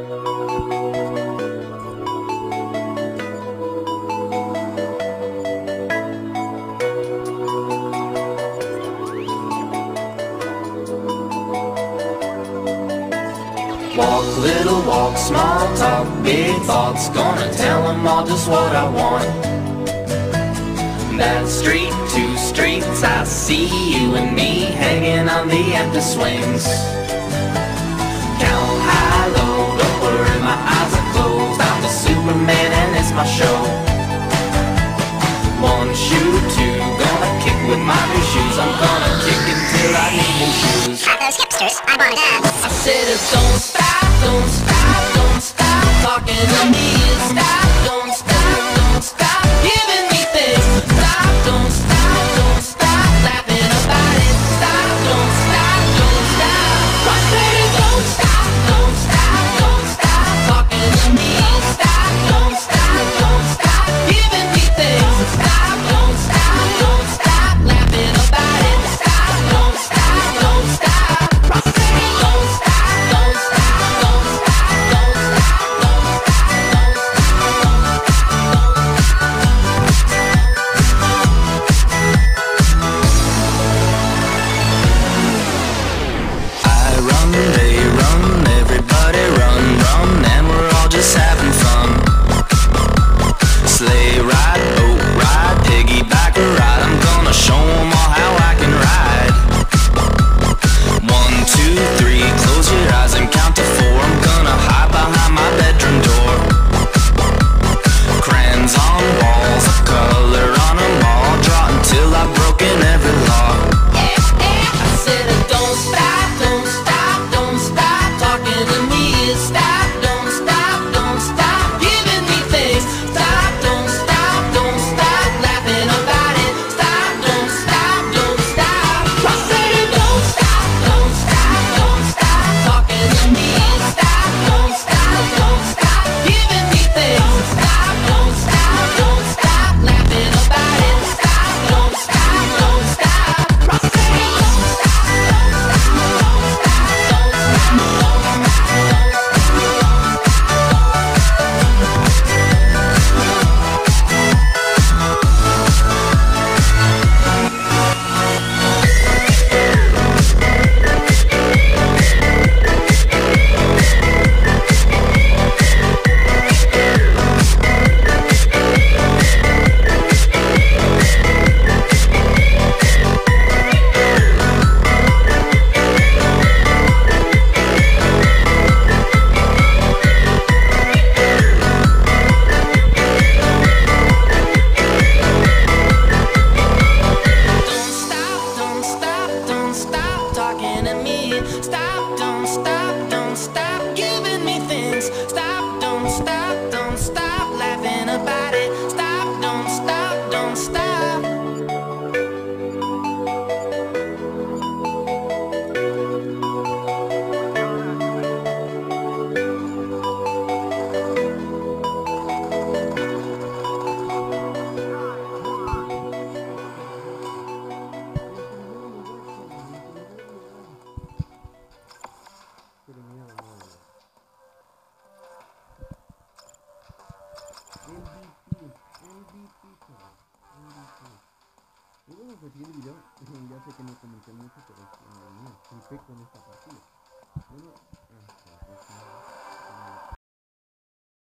Walk, little walk, small talk, big thoughts. Gonna tell them all just what I want. That street, two streets, I see you and me Hanging on the empty swings. with me. stop, don't stop laughing about parece que no comenté mucho, pero es que no, no, con esta